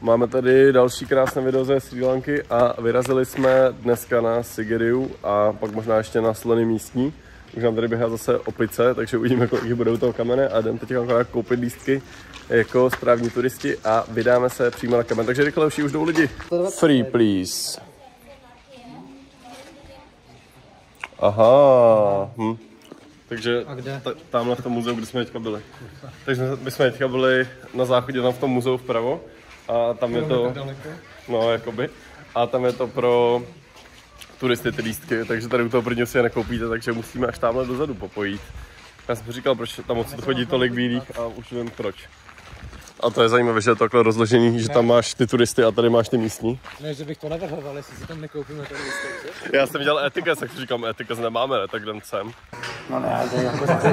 Máme tady další krásné video ze Sri Lanky a vyrazili jsme dneska na Sigiriu a pak možná ještě na Slony místní. Už nám tady běhá zase opice, takže uvidíme, kolik jich bude u toho kamene a jdem teď akorát koupit lístky jako správní turisti a vydáme se přímo na kamen. Takže rychle už jdou lidi. Free, please. Aha. Hm. Takže tamhle v tom muzeu, kde jsme teďka byli. Takže my jsme teďka byli na záchodě tam v tom muzeu vpravo a tam je to, no jakoby, a tam je to pro turisty ty lístky, takže tady u toho prvního si je nekoupíte, takže musíme až tamhle dozadu popojít. Já jsem říkal, proč tam odsud chodí tolik bílých a už vím proč. A to je zajímavé, že je to takhle rozložený, že tam máš ty turisty a tady máš ty místní. Ne, že bych to navrhoval, jestli si tam nekoupíme tady lístek, Já jsem dělal etikes, tak si říkám, etikes nemáme, tak jdem sem. No ne, to je jako za ty,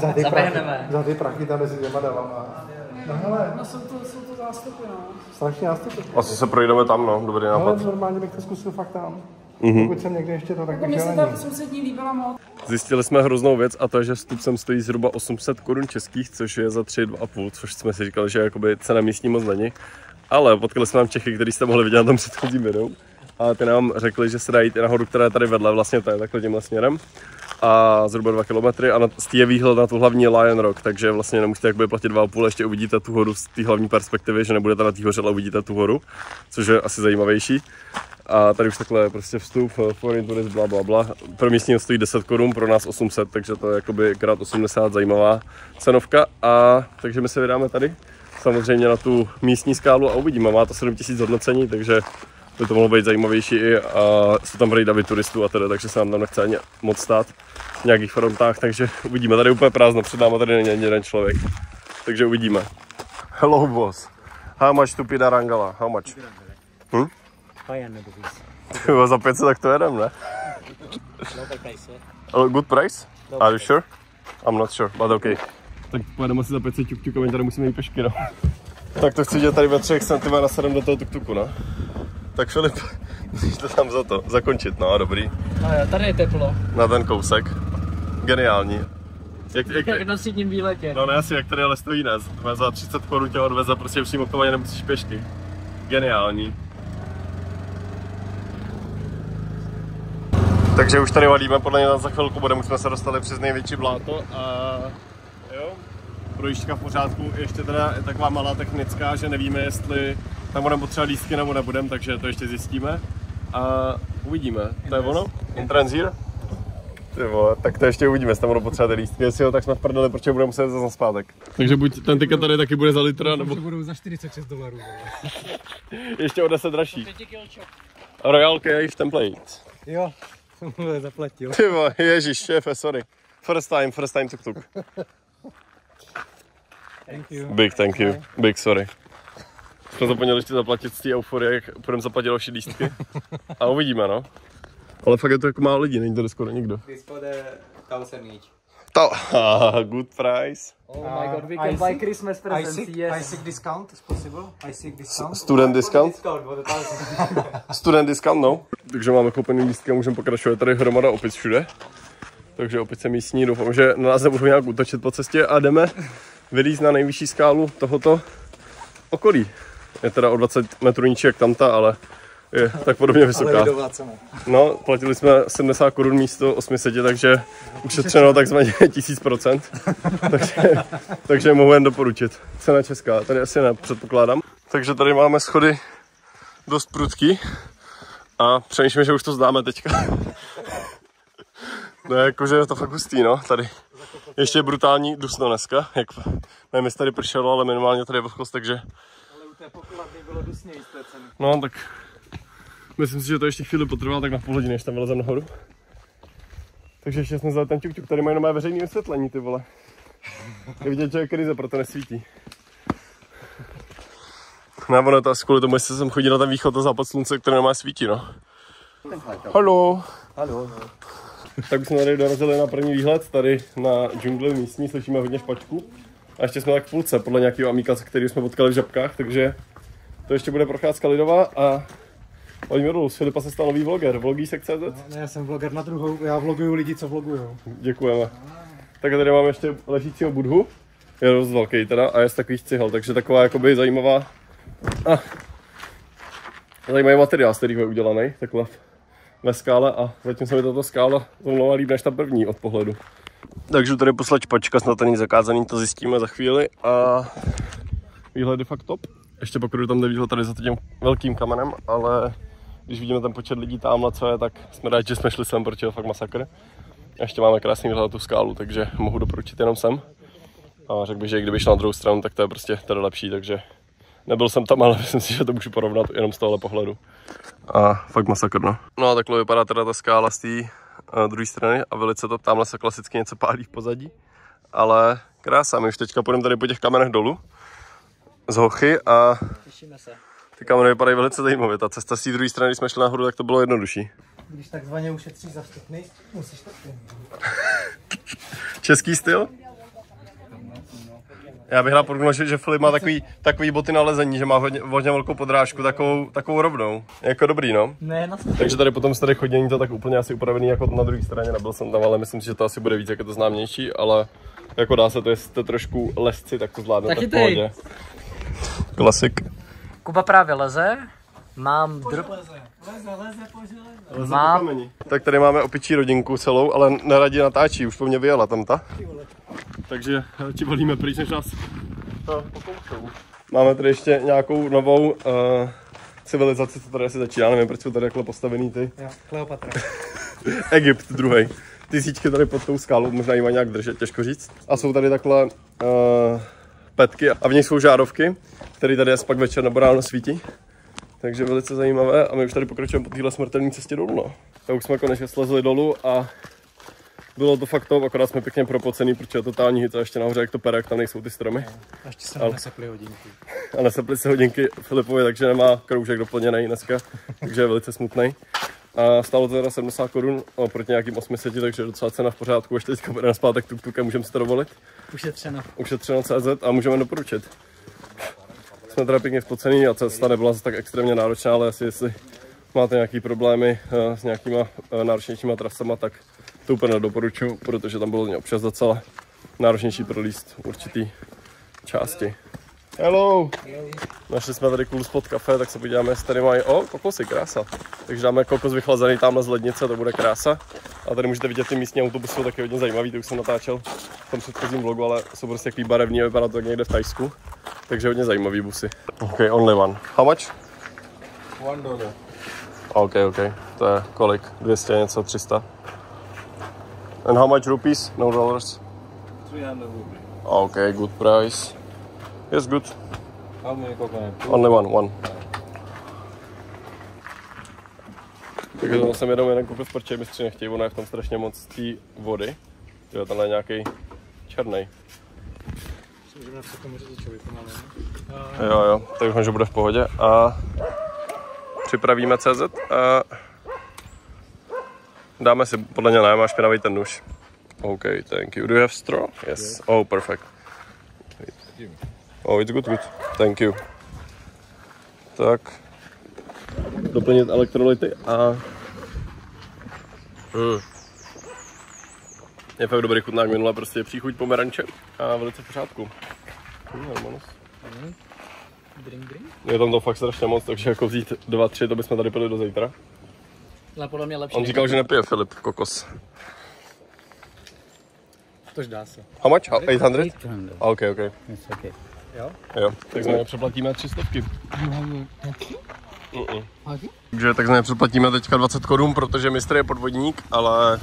za ty, prachy, za ty prachy tam mezi těma davama. No hele, No jsou to, jsou to zástupy, no. strašně nástupy. Asi se projdeme tam, no, dobrý Ale nápad. normálně bych to zkusil fakt tam. Mhm. Pokud jsem někde ještě to, tak Jako bych mně se ta sousední líbila moc. Zjistili jsme hroznou věc a to je, že vstup sem stojí zhruba 800 korun českých, což je za 3,5, což jsme si říkali, že jakoby cena místní moc není. Ale potkali jsme tam Čechy, který jste mohli vidět na tom předchozím videu. A ty nám řekli, že se dá jít i nahoru, která je tady vedle, vlastně to je takhle tímhle směrem. A zhruba 2 km a na, je výhled na tu hlavní Lion Rock, takže vlastně nemusíte jakoby platit 2,5, ještě uvidíte tu horu z té hlavní perspektivy, že nebudete na té hoře, ale uvidíte tu horu, což je asi zajímavější. A tady už takhle prostě vstup, eh, foreign tourist, bla, bla, bla. Pro místní stojí 10 korun, pro nás 800, takže to je jakoby krát 80 zajímavá cenovka. A takže my se vydáme tady, samozřejmě na tu místní skálu a uvidíme. Má to 7000 hodnocení, takže by to mohlo být zajímavější i a jsou tam vrej davy turistů a tedy, takže se nám tam nechce ani moc stát v nějakých frontách, takže uvidíme. Tady je úplně prázdno, před námi tady není ani jeden člověk, takže uvidíme. Hello boss. How much to Pidarangala? How much? Víc. Tyjo, za 500 tak to jedem, ne? Good price? Are you sure? I'm not sure, but okay. Tak pojedeme asi za 500 tuk a my tady musíme jít pešky, no. Tak to chci dělat tady ve 3 cm a 7 do toho tuk no. Tak Filip, musíš to tam za to zakončit, no dobrý. No jo, tady je teplo. Na ten kousek. Geniální. Jak, jak, Jak na sídním výletě. no ne asi, jak tady ale stojí dnes. Za 30 korun tě odveze prostě přímo k tomu, ani nemusíš pěšky. Geniální. Takže už tady valíme, podle mě za chvilku budeme, už jsme se dostali přes největší bláto a jo, projížďka v pořádku, ještě teda je taková malá technická, že nevíme, jestli tam budeme potřebovat lístky nebo nebudeme, takže to ještě zjistíme a uvidíme. To je ono? Intransír? Ty vole, tak to ještě uvidíme, jestli tam budou potřebovat ty lístky, jestli jo, tak jsme v prdeli, protože budeme muset zase zpátek. Takže buď ten tiket tady taky bude za litra, nebo budou za 46 dolarů. ještě o 10 dražší. Royal Cave template. Jo, jsem mu zaplatil. Ty vole, ježiš, šéfe, sorry. First time, first time tuk tuk. Thank you. Big thank you, big sorry. Jsme zapomněli ještě zaplatit z té euforie, jak budeme zaplatit další lístky. A uvidíme, no. Ale fakt je to jako málo lidí, není tady skoro nikdo. Thousand each. To, ah, good price. Oh my god, we I can buy see- Christmas I presents, seek, I yes. seek discount, is possible? I seek discount. Student discount? Student discount, no. Takže máme koupený lístky a můžeme pokračovat. Tady hromada opic všude. Takže opice místní, doufám, že na nás nebudou nějak útočit po cestě a jdeme vylízt na nejvyšší skálu tohoto okolí. Je teda o 20 metrů níž jak tamta, ale je tak podobně vysoká. No, platili jsme 70 korun místo 800, takže ušetřeno takzvaně 1000%. takže, takže mohu jen doporučit. Cena česká, tady asi ne, předpokládám. Takže tady máme schody dost prudký a přemýšlím, že už to zdáme teďka. no jakože je to fakt hustý, no, tady. Ještě brutální dusno dneska, jak, nevím, jestli tady pršelo, ale minimálně tady je vlhkost, takže té pokladny bylo té ceny. No, tak myslím si, že to ještě chvíli potrvá, tak na půl hodiny, než tam vylezem nahoru. Takže ještě jsme vzali ten ťuk, tady mají nové veřejné vysvětlení, ty vole. Je vidět, že je krize, proto nesvítí. No, ono to asi kvůli tomu, jestli jsem chodil na ten východ a západ slunce, které nemá svítí, no. Halo. Hello. Tak už jsme tady dorazili na první výhled, tady na džungli místní, slyšíme hodně špačku. A ještě jsme tak v půlce, podle nějakého amíkace, který jsme potkali v žabkách, takže to ještě bude procházka lidová a Pojďme dolů, z Filipa se stal nový vloger, vlogísek.cz. Ne, já jsem vloger na druhou, já vloguju lidi, co vlogujou. Děkujeme. Tak tady máme ještě ležícího budhu, je dost velký teda a je z takových cihel, takže taková jakoby zajímavá A zajímavý materiál, z kterého je udělaný, takhle ve skále a zatím se mi tato skála zrovna líp než ta první od pohledu. Takže tady poslat špačka, snad to není zakázaný, to zjistíme za chvíli a výhled je fakt top. Ještě pokud tam jde výhled tady za tím velkým kamenem, ale když vidíme ten počet lidí tamhle, co je, tak jsme rádi, že jsme šli sem, protože je fakt masakr. A ještě máme krásný výhled na tu skálu, takže mohu doporučit jenom sem. A řekl bych, že kdyby šel na druhou stranu, tak to je prostě tady lepší, takže nebyl jsem tam, ale myslím si, že to můžu porovnat jenom z tohle pohledu. A fakt masakr, no. No a takhle vypadá teda ta skála z té druhé strany a velice to tamhle se klasicky něco pálí v pozadí. Ale krása, my už teďka půjdeme tady po těch kamenech dolů z hochy a Těšíme se. ty kameny vypadají velice zajímavě. Ta cesta z té druhé strany, když jsme šli nahoru, tak to bylo jednodušší. Když takzvaně ušetříš za vstupny, musíš to Český styl? Já bych rád podotknul, že, že Filip má takový, takový boty na lezení, že má hodně, hodně velkou podrážku, takovou, takovou rovnou. Jako dobrý, no. Ne, na Takže tady potom se tady chodění to tak úplně asi upravený jako na druhé straně, nebyl jsem tam, ale myslím si, že to asi bude víc jako to známější, ale jako dá se to, jestli jste trošku lesci, tak to zvládnete Taky v pohodě. Klasik. Kuba právě leze. Mám drb... Mám, Tak tady máme opičí rodinku celou, ale neradí natáčí, už po mně vyjela tam ta. Takže eh, ti volíme pryč, než nás to pokoušou. Máme tady ještě nějakou novou uh, civilizaci, co tady asi začíná, nevím, proč jsou tady takhle postavený ty. Jo, Kleopatra. Egypt druhý. Ty síťky tady pod tou skálou možná jí mají nějak držet, těžko říct. A jsou tady takhle uh, petky a v nich jsou žárovky, které tady asi pak večer nebo ráno svítí. Takže velice zajímavé a my už tady pokračujeme po téhle smrtelné cestě dolů. No. Tak už jsme konečně slezli dolů a bylo to fakt to, akorát jsme pěkně propocený, protože je totální hit a ještě nahoře jak to pere, jak tam nejsou ty stromy. A ještě se Ale- nám neseply hodinky. A nesepli se hodinky Filipovi, takže nemá kroužek doplněný dneska, takže je velice smutný. A stálo to teda 70 korun oproti nějakým 800, takže docela cena v pořádku. Ještě teďka budeme zpátek tuk a můžeme si to dovolit. ušetřeno. Ušetřeno CZ a můžeme doporučit. Jsme teda pěkně spocený a cesta nebyla zase tak extrémně náročná, ale asi jestli máte nějaký problémy eh, s nějakýma eh, náročnějšíma trasama, tak to úplně nedoporučuji, protože tam bylo občas docela náročnější prolíst určitý části. Hello! Našli jsme tady cool spot kafe, tak se podíváme, jestli tady mají, o, kokosy, krása. Takže dáme kokos vychlazený tamhle z lednice, to bude krása. A tady můžete vidět ty místní autobusy, jsou taky hodně zajímavý, to už jsem natáčel v tom předchozím vlogu, ale jsou prostě takový barevný a vypadá to tak někde v Tajsku. Takže hodně zajímavý busy. OK, only one. How much? One dollar. OK, OK. To je kolik? 200 něco, 300? And how much rupees? No dollars? 300 rupees. OK, good price. Yes, good. How many coconut? Only one, one. Takže to jsem jenom jeden kokos, protože mistři nechtějí, ono je v tom strašně moc té vody. Jo, tenhle je nějaký černý. Jo, jo, tak doufám, že bude v pohodě. A připravíme CZ a dáme si, podle mě ne, máš špinavý ten nůž. OK, thank you. Do you have straw? Yes. Oh, perfect. Oh, it's good, good. Thank you. Tak. Doplnit elektrolyty a... Mm. Je fakt dobrý chutnák minule, prostě příchuť pomeranče a velice v pořádku. Mm, normalnost. Drink, drink. Je tam to fakt strašně moc, takže jako vzít dva, tři, to bychom tady pili do zítra. Ale podle mě lepší. On říkal, že nepije Filip kokos. Tož dá se. How much? 800? 800. OK, OK. It's okay. Jo, tak jsme přeplatíme tři stovky. Mm-mm. Takže tak jsme přeplatíme teďka 20 korun, protože mistr je podvodník, ale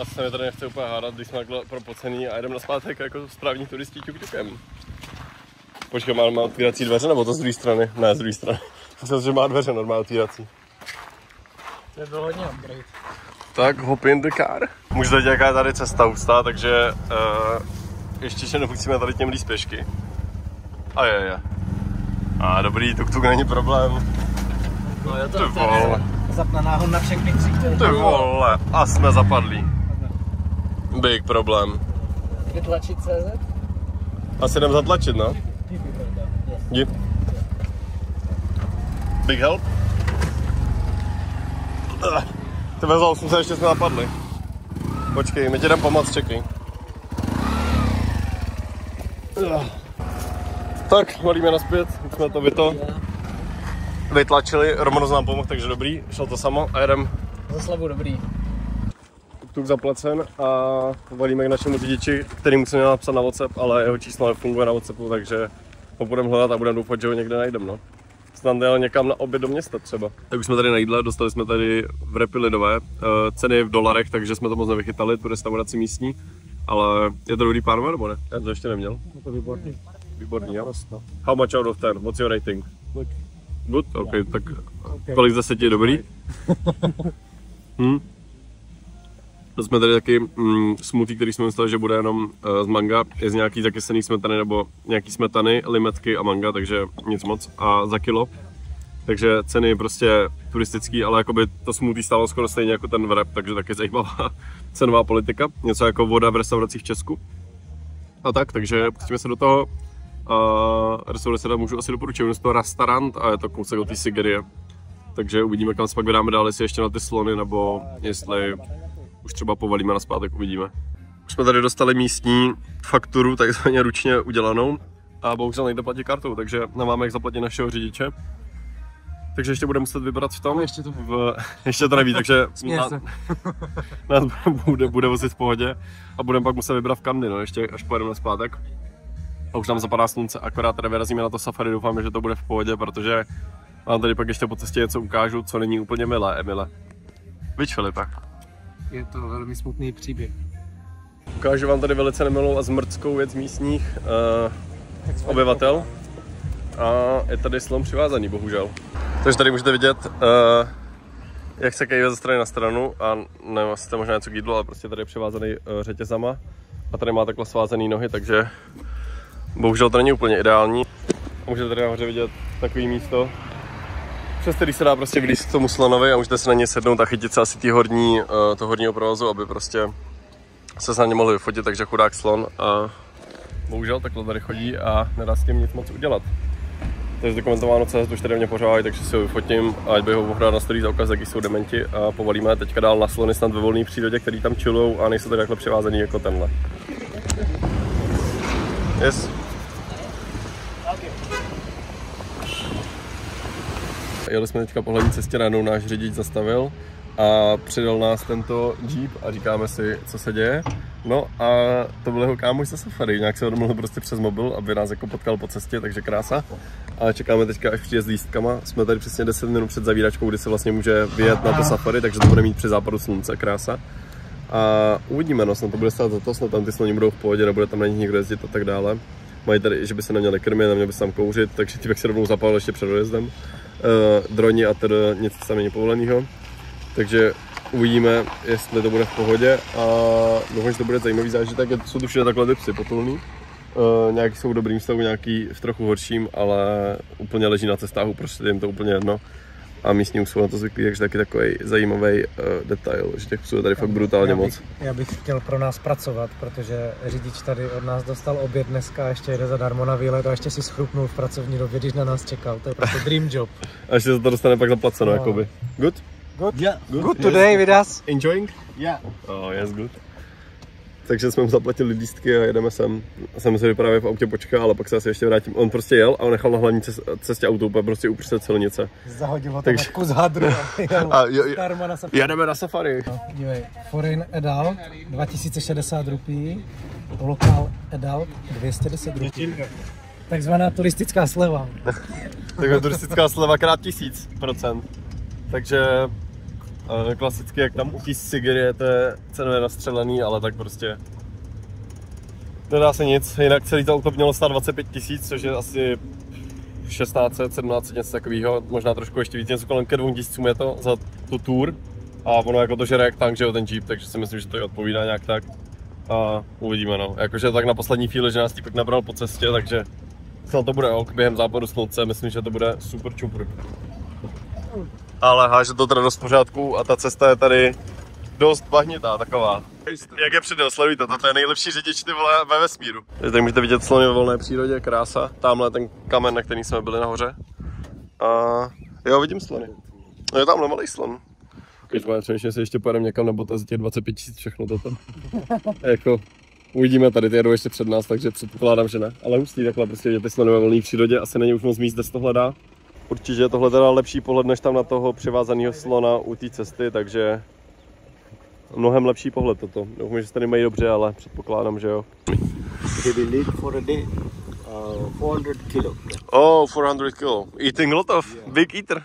asi se mi tady nechce úplně hádat, když jsme takhle propocený a jedeme na zpátek jako správní turisti ťuk-ťukem. Počkej, má, má otvírací dveře, nebo to z druhé strany? Ne, z druhé strany. Myslím, že má dveře normálně otvírací. To byl hodně upgrade. Tak hop in the car. Můžete vidět, jaká je tady cesta hustá, takže uh, ještě že nemusíme tady těm líst pěšky. A je, je. A dobrý, tuk tuk není problém. No je to, Ty vole, Zapna náhod na všechny tři, které ty vole, a jsme zapadlí. Big problém. Vytlačit CZ? Asi jdem zatlačit, no. Jdi. Big help. Ah, Ty vezal 800, ještě jsme napadli. Počkej, my ti jdem pomoct, čekej. Ah. Tak, valíme naspět, už jsme to vyto vytlačili, Roman nám pomohl, takže dobrý, šlo to samo a jedem Za slavu dobrý. tuk zaplacen a valíme k našemu řidiči, který musíme napsat na WhatsApp, ale jeho číslo nefunguje na WhatsAppu, takže ho budeme hledat a budeme doufat, že ho někde najdeme. No. Snad jel někam na oběd do města třeba. Tak už jsme tady na jídle, dostali jsme tady v repy lidové, eh, ceny v dolarech, takže jsme to moc nevychytali, tu restauraci místní, ale je to dobrý pánové nebo ne? Já to ještě neměl. Je to výborný. Výborný, jo? How much out of 10? What's your rating? Good. Good? OK, tak kolik z deseti je dobrý? hm? To jsme tady taky mm, smoothie, který jsme mysleli, že bude jenom uh, z manga, je z nějaký zakysený smetany nebo nějaký smetany, limetky a manga, takže nic moc a za kilo. Takže ceny prostě turistický, ale jakoby to smoothie stálo skoro stejně jako ten wrap, takže taky zajímavá cenová politika. Něco jako voda v restauracích v Česku. A tak, takže pustíme se do toho. A restaurace tam můžu asi doporučit, je to restaurant a je to kousek od té Sigerie. Takže uvidíme, kam se pak vydáme dál, jestli ještě na ty slony, nebo jestli už třeba povalíme na zpátek, uvidíme. Už jsme tady dostali místní fakturu, takzvaně ručně udělanou a bohužel nejde platit kartou, takže nemáme jak zaplatit našeho řidiče. Takže ještě budeme muset vybrat v tom. Ještě to v, ještě to neví, takže se. nás bude, bude vozit v pohodě a budeme pak muset vybrat v Kandy, no, ještě až pojedeme na zpátek. A už nám zapadá slunce, akorát tady vyrazíme na to safari, doufáme, že to bude v pohodě, protože vám tady pak ještě po cestě něco ukážu, co není úplně milé, Emile. Víš, Filipe? Je to velmi smutný příběh. Ukážu vám tady velice nemilou a zmrdskou věc místních uh, obyvatel. A je tady slon přivázaný, bohužel. Takže tady můžete vidět, uh, jak se kejve ze strany na stranu a nevím, to možná něco k jídlu, ale prostě tady je přivázaný uh, řetězama a tady má takhle svázaný nohy, takže bohužel to není úplně ideální. A můžete tady nahoře vidět takový místo, přes který se dá prostě vylízt k tomu slonovi a můžete se na ně sednout a chytit se asi tý horní, uh, toho horního provozu, aby prostě se na ně mohli vyfotit, takže chudák slon a bohužel takhle tady chodí a nedá s tím nic moc udělat. Takže dokumentováno CZ už tady mě pořádají, takže si ho vyfotím, ať by ho ohrál na starý za ukaz, jaký jsou dementi a povalíme teďka dál na slony snad ve volné přírodě, který tam chillujou a nejsou tady takhle přivázaný jako tenhle. Yes. Jeli jsme teďka po hlavní cestě, najednou náš řidič zastavil a přidal nás tento jeep a říkáme si, co se děje. No a to byl jeho kámoš ze safari, nějak se domluvil prostě přes mobil, aby nás jako potkal po cestě, takže krása. A čekáme teďka, až přijde s lístkama. Jsme tady přesně 10 minut před zavíračkou, kdy se vlastně může vyjet na to safari, takže to bude mít při západu slunce, krása. A uvidíme, no, snad to bude stát za to, snad tam ty sloni budou v pohodě, nebude tam na nich nikdo jezdit a tak dále. Mají tady, že by se neměli krmit, neměli by se tam kouřit, takže jak se rovnou zapálil ještě před dojezdem. Uh, droni a tedy nic tam není povoleného. Takže uvidíme, jestli to bude v pohodě a doufám, že to bude zajímavý zážitek. Jsou tu všude takhle ty psy potulný. Uh, nějaký jsou v dobrým stavu, nějaký v trochu horším, ale úplně leží na cestách, prostě jim to úplně jedno. A místní už jsou na to zvyklí, takže taky takový zajímavý uh, detail, že těch psů je tady fakt brutálně já bych, moc. Já bych chtěl pro nás pracovat, protože řidič tady od nás dostal oběd dneska, ještě jede zadarmo na výlet a ještě si schrupnul v pracovní době, když na nás čekal. To je prostě dream job. A ještě za to dostane pak zaplaceno, No. jakoby. Good? Good? Yeah. Good today with us. Enjoying? Yeah. Oh, yes, good. Takže jsme mu zaplatili lístky a jedeme sem. Jsem se právě v autě počkal, ale pak se asi ještě vrátím. On prostě jel a on nechal na hlavní cest- cestě auto úplně prostě uprostřed silnice. Zahodil ho tam Takže- kus hadru a jo, jo, na safari. jedeme na safari. Dívej, foreign adult 2060 rupí, lokal adult 210 rupí. Takzvaná turistická sleva. Takže turistická sleva krát tisíc procent. Takže klasicky, jak tam u je cenově nastřelený, ale tak prostě nedá se nic. Jinak celý to auto mělo stát 25 tisíc, což je asi 16, 17, něco takového, možná trošku ještě víc, něco kolem ke dvou tisícům je to za tu tour. A ono jako to žere jak tank, že jo, ten Jeep, takže si myslím, že to i odpovídá nějak tak. A uvidíme no. Jakože tak na poslední chvíli, že nás týpek nabral po cestě, takže snad to bude ok během západu slunce, myslím, že to bude super čupr. Ale háže to teda dost pořádku a ta cesta je tady dost bahnitá taková. Jak je předel, sledujte, to je nejlepší řidič ty vole ve vesmíru. Tady můžete vidět slony ve volné přírodě, krása. Tamhle ten kamen, na který jsme byli nahoře. A jo, vidím slony. No je tamhle malý slon. Když přemýšlím, jestli ještě pojedeme někam, nebo to je za těch 25 tisíc všechno toto. jako, Uvidíme, tady ty jedou ještě před nás, takže předpokládám, že ne. Ale hustý takhle prostě vidět ty slony ve volné přírodě, asi není už moc míst, kde se to hledá. Určitě je tohle teda lepší pohled, než tam na toho přivázaného slona u té cesty, takže mnohem lepší pohled toto. Doufám, že se tady mají dobře, ale předpokládám, že jo. He will eat for a day uh, 400 kilo. Oh, 400 kilo. Eating a lot of big eater.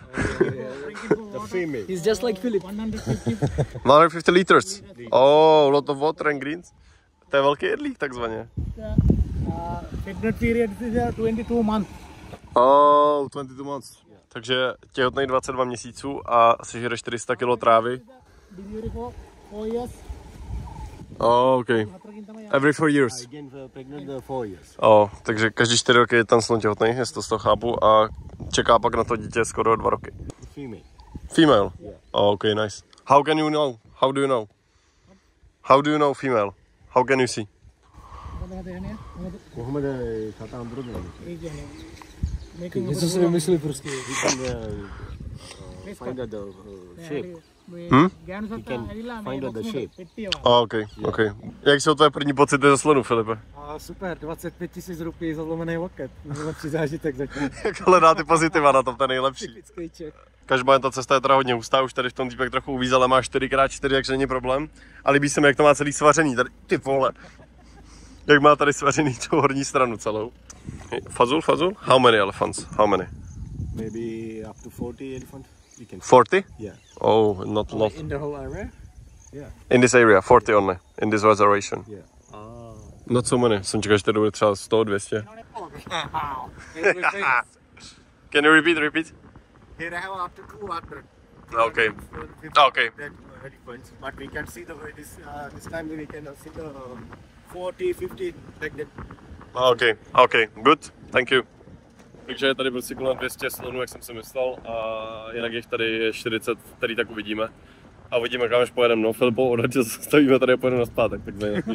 The female. He's just like Philip. 150 liters. Oh, lot of water and greens. To je velký jedlík takzvaně. Pregnant period is 22 months. Oh, 22 months. Takže těhotný 22 měsíců a sežere 400 kg trávy. Delivery for 4 years. Oh, okay. Every four years. Again, uh, uh, four years. Oh, takže každý 4 roky je ten slon těhotný, jestli to z toho chápu, a čeká pak na to dítě skoro 2 roky. Female. Female? Oh, okay, nice. How can you know? How do you know? How do you know female? How can you see? Něco si vymyslí prostě. Uh, uh, find out the uh, shape. Hm? You can find out the shape. Oh, okay, okay. Jak jsou tvoje první pocity ze slonu, Filipe? A super, 25 tisíc rupí za zlomený loket. Nejlepší zážitek zatím. Jak hledá ty pozitiva na tom, to je nejlepší. Typický Čech. Každopádně ta cesta je teda hodně hustá, už tady v tom týpek trochu uvízel, ale má 4x4, takže není problém. A líbí se mi, jak to má celý svařený, tady, ty vole. Jak má tady svařený tu horní stranu celou. Fazul, fazul? How many elephants? How many? Maybe up to 40 elephant. You can. 40? Yeah. Oh, not not. In the whole area? In this area, 40 only. In this reservation. Yeah. Not so many. Jsem čekal, že tady bude třeba 100, 200. Can you repeat, repeat? Here I have up to 200. Okay. Okay. Elephants, but we can see the this uh, this time we can see the 40, 50 like that. OK, OK, good, thank you. Takže je tady prostě kolem 200 slonů, jak jsem si myslel, a jinak jich tady je 40, který tak uvidíme. A uvidíme, kam až pojedeme. No, Filipo, odhodně se zastavíme tady a pojedeme naspátek, tak.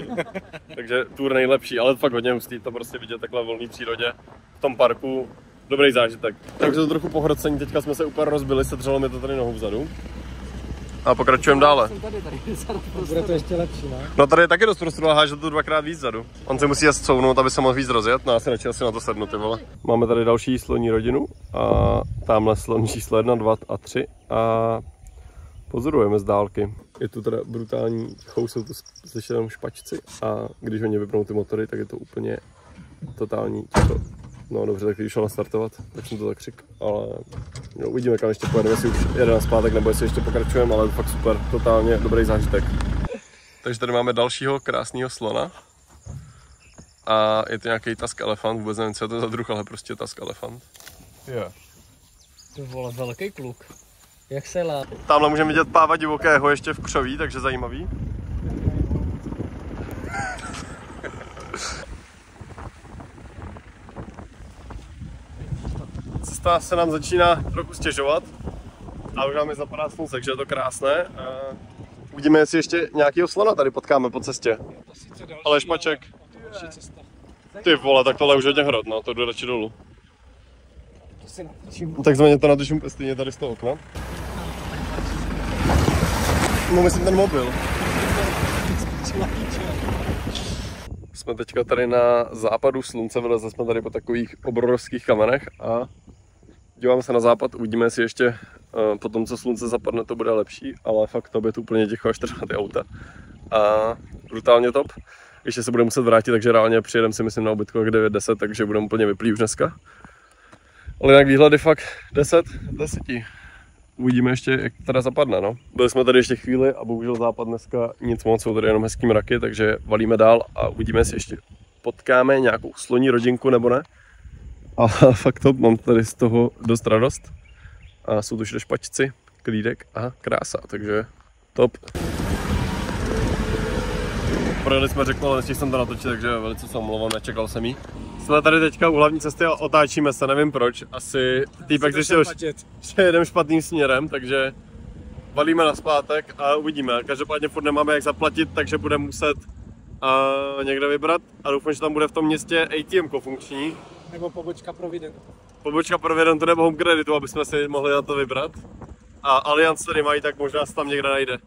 Takže tour nejlepší, ale fakt hodně hustý to prostě vidět takhle v volné přírodě, v tom parku. Dobrý zážitek. Takže to trochu pohrocení, teďka jsme se úplně rozbili, sedřelo mi to tady nohou vzadu. A pokračujeme dále. Tady, tady, tady. Bude to ještě lepší, ne? No tady je taky dost prostoru a háže to dvakrát víc zadu. On si musí jas couvnout, aby se mohl víc rozjet, no asi radši asi na to sednu, ty vole. Máme tady další sloní rodinu a tamhle slon číslo 1, 2 a 3 a pozorujeme z dálky. Je tu teda brutální chou, jsou tu slyšet jenom špačci a když oni vypnou ty motory, tak je to úplně totální ticho. No dobře, tak když šel nastartovat, tak jsem to tak řek, ale no, uvidíme, kam ještě pojedeme, jestli už jede na zpátek, nebo jestli ještě pokračujeme, ale fakt super, totálně dobrý zážitek. Takže tady máme dalšího krásného slona. A je to nějaký task elefant, vůbec nevím, co je to za druh, ale prostě task elefant. Yeah. Ty vole, velký kluk. Jak se lá? Tamhle můžeme vidět páva divokého ještě v křoví, takže zajímavý. Cesta se nám začíná trochu stěžovat a už nám je zapadá slunce, takže je to krásné. A uvidíme, jestli ještě nějakého slona tady potkáme po cestě. Ale špaček. Ty vole, tak tohle už je hodně hrot, no, to jdu radši dolů. Takzvaně to natočím stejně tady z toho okna. No myslím ten mobil. Jsme teďka tady na západu slunce, vylezli jsme tady po takových obrovských kamenech a díváme se na západ, uvidíme si ještě uh, po tom, co slunce zapadne, to bude lepší, ale fakt to bude tu úplně ticho až na ty auta. A brutálně top. Ještě se budeme muset vrátit, takže reálně přijedeme si myslím na ubytko 9-10, takže budeme úplně vyplý už dneska. Ale jinak výhledy fakt 10, 10. Uvidíme ještě, jak teda zapadne, no. Byli jsme tady ještě chvíli a bohužel západ dneska nic moc, jsou tady jenom hezký mraky, takže valíme dál a uvidíme, jestli ještě potkáme nějakou sloní rodinku nebo ne. A fakt to, mám tady z toho dost radost. A jsou tu špačci, klídek a krása, takže top. Projeli jsme řekl, ale nestihl jsem to natočit, takže velice se omlouvám, nečekal jsem jí. Jsme tady teďka u hlavní cesty a otáčíme se, nevím proč. Asi týpek řešil, že jedeme špatným směrem, takže valíme na zpátek a uvidíme. Každopádně furt nemáme jak zaplatit, takže budeme muset uh, někde vybrat a doufám, že tam bude v tom městě ATM funkční. Nebo pobočka pro video. Pobočka pro Videntu nebo Home Creditu, aby jsme si mohli na to vybrat. A Allianz tady mají, tak možná se tam někde najde.